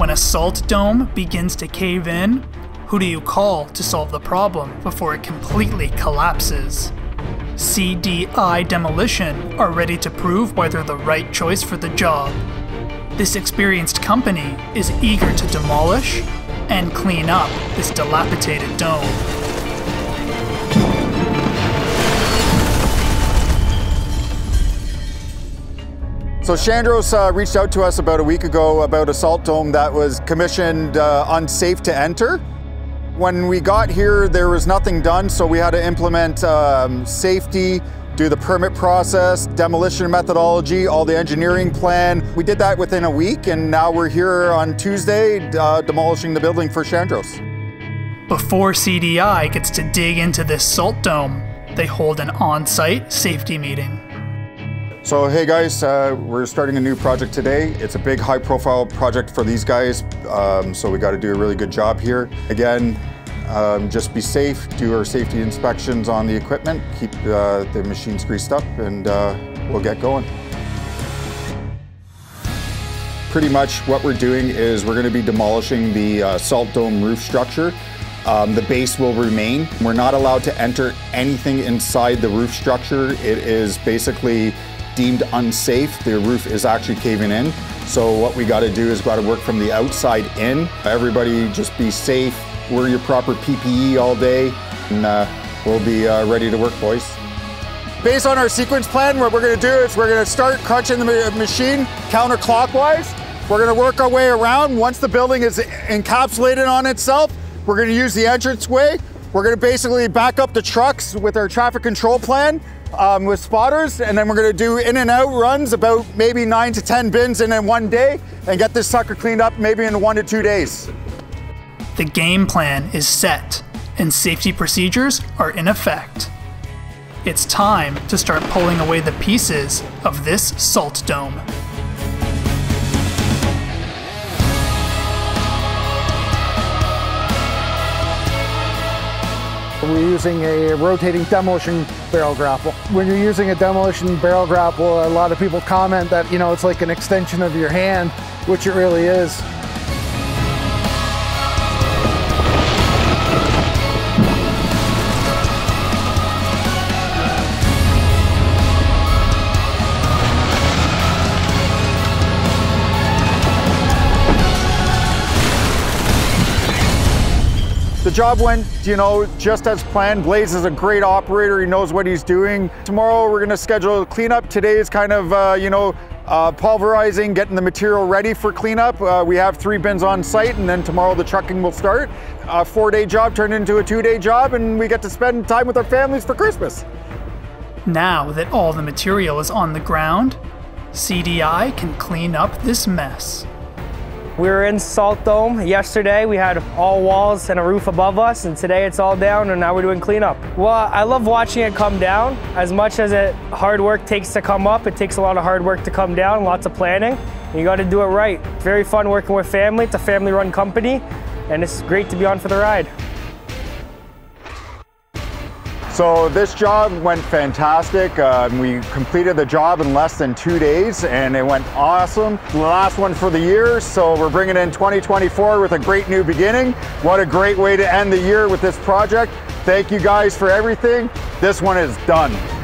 When a salt dome begins to cave in, who do you call to solve the problem before it completely collapses? CDI Demolition are ready to prove why they're the right choice for the job. This experienced company is eager to demolish and clean up this dilapidated dome. So Chandros uh, reached out to us about a week ago about a salt dome that was commissioned uh, unsafe to enter. When we got here, there was nothing done, so we had to implement um, safety, do the permit process, demolition methodology, all the engineering plan. We did that within a week, and now we're here on Tuesday uh, demolishing the building for Chandros. Before CDI gets to dig into this salt dome, they hold an on site safety meeting. So hey guys, uh, we're starting a new project today. It's a big high profile project for these guys, um, so we got to do a really good job here. Again, um, just be safe, do our safety inspections on the equipment, keep uh, the machines greased up, and uh, we'll get going. Pretty much what we're doing is we're going to be demolishing the uh, salt dome roof structure. Um, the base will remain. We're not allowed to enter anything inside the roof structure. It is basically deemed unsafe. The roof is actually caving in. So what we got to do is got to work from the outside in. Everybody just be safe, wear your proper PPE all day, and uh, we'll be uh, ready to work, boys. Based on our sequence plan, what we're going to do is we're going to start crunching the machine counterclockwise. We're going to work our way around. Once the building is encapsulated on itself, we're going to use the entrance way. We're going to basically back up the trucks with our traffic control plan um, with spotters, and then we're gonna do in and out runs, about maybe nine to 10 bins in one day, and get this sucker cleaned up maybe in one to two days. The game plan is set, and safety procedures are in effect. It's time to start pulling away the pieces of this salt dome. We're using a rotating demolition barrel grapple. When you're using a demolition barrel grapple, a lot of people comment that, you know, it's like an extension of your hand, which it really is. The job went, you know, just as planned. Blaze is a great operator. He knows what he's doing. Tomorrow we're going to schedule a cleanup. Today is kind of, uh, you know, uh, pulverizing, getting the material ready for cleanup. Uh, we have three bins on site and then tomorrow the trucking will start. A four day job turned into a two day job and we get to spend time with our families for Christmas. Now that all the material is on the ground, CDI can clean up this mess. We were in Salt Dome yesterday. We had all walls and a roof above us, and today it's all down, and now we're doing cleanup. Well, I love watching it come down. As much as it hard work takes to come up, it takes a lot of hard work to come down, lots of planning. You got to do it right. Very fun working with family. It's a family-run company, and it's great to be on for the ride. So this job went fantastic. Um, we completed the job in less than two days and it went awesome. The last one for the year, so we're bringing in 2024 with a great new beginning. What a great way to end the year with this project. Thank you guys for everything. This one is done.